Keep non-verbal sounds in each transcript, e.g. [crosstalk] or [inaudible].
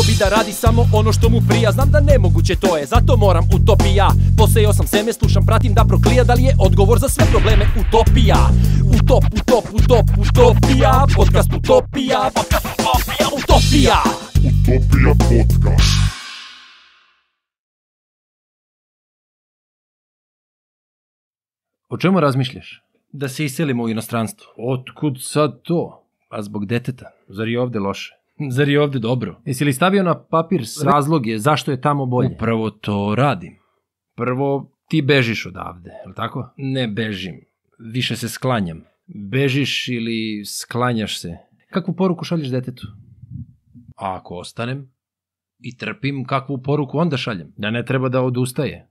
Rekao bi da radi samo ono što mu prija Znam da nemoguće to je, zato moram utopija Posejao sam seme, slušam, pratim da proklija Da li je odgovor za sve probleme utopija Utop, utop, utop, utopija Podcast utopija, podcast utopija, utopija Utopija podcast. O čemu razmišljaš? Da se iselimo u inostranstvo Otkud sad to? A zbog deteta Zar je ovde loše? Zar je ovde dobro? Jesi li stavio na papir s razloge zašto je tamo bolje? Upravo to radim Prvo, ti bežiš odavde, je li tako? Ne bežim, više se sklanjam Bežiš ili sklanjaš se. Kakvu poruku šalješ detetu? A ako ostanem i trpim, kakvu poruku onda šaljem? Da ne treba da odustaje.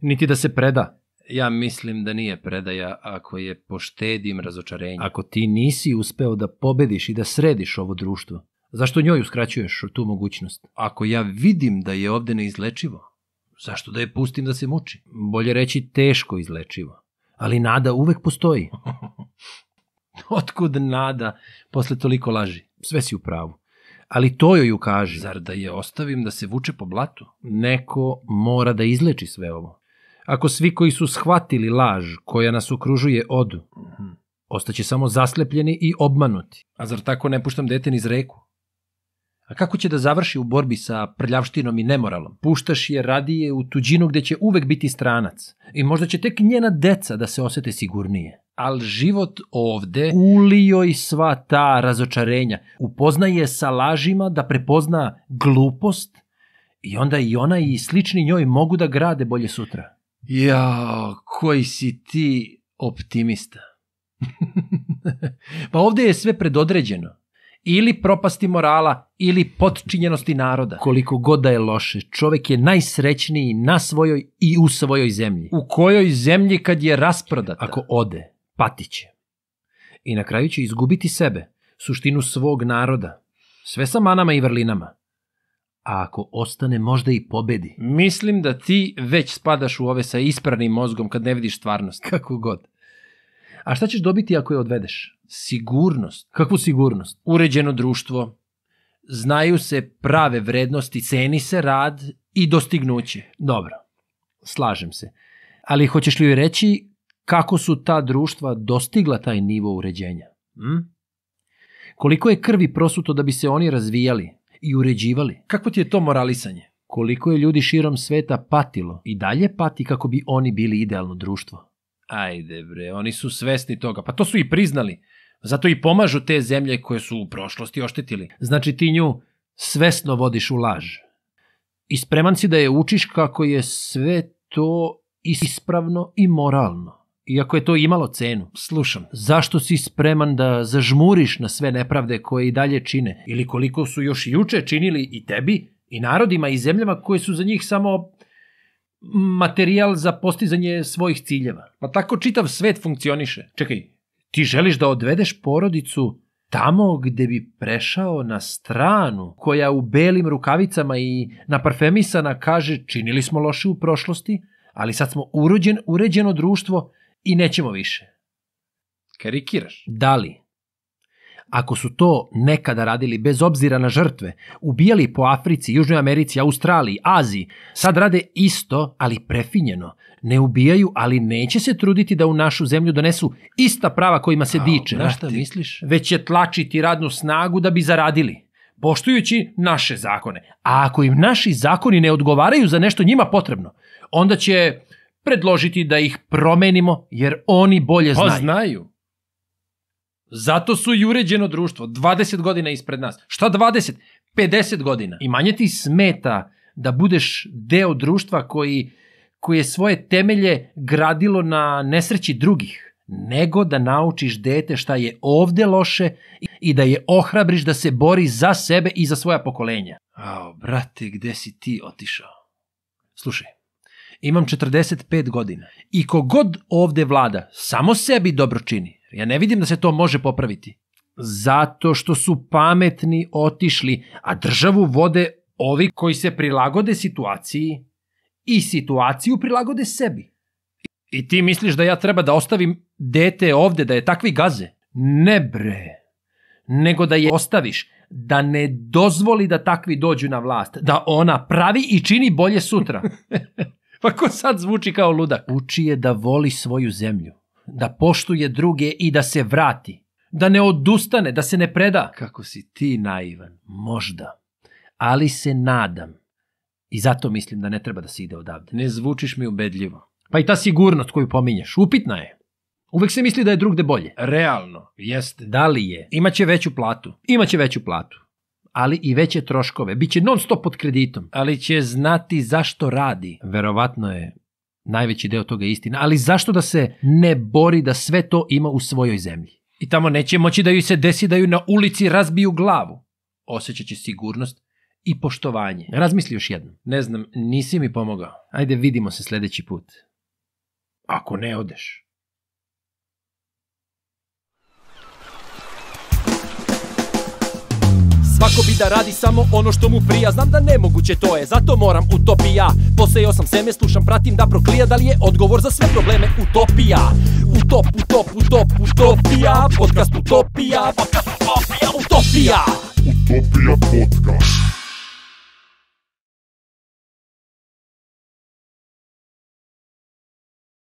Niti da se preda. Ja mislim da nije predaja ako je poštedim razočarenje. Ako ti nisi uspeo da pobediš i da središ ovo društvo, zašto njoj uskraćuješ tu mogućnost? Ako ja vidim da je ovde neizlečivo, zašto da je pustim da se muči? Bolje reći teško izlečivo. Ali nada uvek postoji. [laughs] Otkud nada posle toliko laži? Sve si u pravu. Ali to joj ukaži. Zar da je ostavim da se vuče po blatu? Neko mora da izleči sve ovo. Ako svi koji su shvatili laž koja nas okružuje odu, ostaće samo zaslepljeni i obmanuti. A zar tako ne puštam dete niz reku? A kako će da završi u borbi sa prljavštinom i nemoralom? Puštaš je radije u tuđinu gde će uvek biti stranac. I možda će tek njena deca da se osete sigurnije. Al život ovde... Uli joj sva ta razočarenja. Upoznaje sa lažima da prepozna glupost i onda i ona i slični njoj mogu da grade bolje sutra. Ja, koji si ti optimista. [laughs] pa ovde je sve predodređeno. Ili propasti morala, ili potčinjenosti naroda. Koliko god da je loše, čovek je najsrećniji na svojoj i u svojoj zemlji. U kojoj zemlji kad je rasprodata? Ako ode, patiće. I na kraju će izgubiti sebe, suštinu svog naroda. Sve sa manama i vrlinama. A ako ostane, možda i pobedi. Mislim da ti već spadaš u ove sa ispranim mozgom kad ne vidiš stvarnost. Kako god. A šta ćeš dobiti ako je odvedeš? Sigurnost. Kakvu sigurnost? Uređeno društvo. Znaju se prave vrednosti, ceni se rad i dostignuće. Dobro, slažem se. Ali hoćeš li joj reći kako su ta društva dostigla taj nivo uređenja? Hm? Koliko je krvi prosuto da bi se oni razvijali i uređivali? Kako ti je to moralisanje? Koliko je ljudi širom sveta patilo i dalje pati kako bi oni bili idealno društvo? Ajde bre, oni su svesni toga. Pa to su i priznali. Zato i pomažu te zemlje koje su u prošlosti oštetili. Znači ti nju svesno vodiš u laž. I spreman si da je učiš kako je sve to ispravno i moralno. Iako je to imalo cenu. Slušam. Zašto si spreman da zažmuriš na sve nepravde koje i dalje čine? Ili koliko su još juče činili i tebi, i narodima i zemljama koje su za njih samo materijal za postizanje svojih ciljeva. Pa tako čitav svet funkcioniše. Čekaj, ti želiš da odvedeš porodicu tamo gde bi prešao na stranu koja u belim rukavicama i naparfemisana kaže činili smo loše u prošlosti, ali sad smo urođen, uređeno društvo i nećemo više. Karikiraš. Da li? Ako su to nekada radili bez obzira na žrtve, ubijali po Africi, Južnoj Americi, Australiji, Aziji, sad rade isto, ali prefinjeno. Ne ubijaju, ali neće se truditi da u našu zemlju donesu ista prava kojima se A, diče. na šta misliš? Već će tlačiti radnu snagu da bi zaradili poštujući naše zakone. A ako im naši zakoni ne odgovaraju za nešto njima potrebno, onda će predložiti da ih promenimo jer oni bolje Pa znaju. Zato su i uređeno društvo, 20 godina ispred nas. Šta 20? 50 godina. I manje ti smeta da budeš deo društva koji, koji je svoje temelje gradilo na nesreći drugih, nego da naučiš dete šta je ovde loše i da je ohrabriš da se bori za sebe i za svoja pokolenja. Ao, brate, gde si ti otišao? Slušaj, imam 45 godina i kogod ovde vlada samo sebi dobro čini. Ja ne vidim da se to može popraviti. Zato što su pametni otišli, a državu vode ovi koji se prilagode situaciji i situaciju prilagode sebi. I ti misliš da ja treba da ostavim dete ovde, da je takvi gaze? Ne bre, nego da je ostaviš, da ne dozvoli da takvi dođu na vlast, da ona pravi i čini bolje sutra. [laughs] pa ko sad zvuči kao ludak? Uči je da voli svoju zemlju, da poštuje druge i da se vrati, da ne odustane, da se ne preda. Kako si ti naivan, možda. Ali se nadam. I zato mislim da ne treba da se ide odavde. Ne zvučiš mi ubedljivo. Pa i ta sigurnost koju pominješ, upitna je. Uvek se misli da je drugde bolje. Realno, jeste. Da li je? Imaće veću platu. Imaće veću platu. Ali i veće troškove. Biće non stop pod kreditom. Ali će znati zašto radi. Verovatno je najveći deo toga istina. Ali zašto da se ne bori da sve to ima u svojoj zemlji? I tamo neće moći da ju se desi da ju na ulici razbiju glavu. Osjećaće sigurnost i poštovanje. Razmisli još jednom. Ne znam, nisi mi pomogao. Ajde, vidimo se sledeći put. Ako ne odeš. Svako bi da radi samo ono što mu prija. Znam da nemoguće to je, zato moram utopija. Posejao sam seme, slušam, pratim da proklija. Da li je odgovor za sve probleme? Utopija. Utop, utop, utop, utopija. Podcast utopija. Podcast utopija, utopija. Utopija podcast.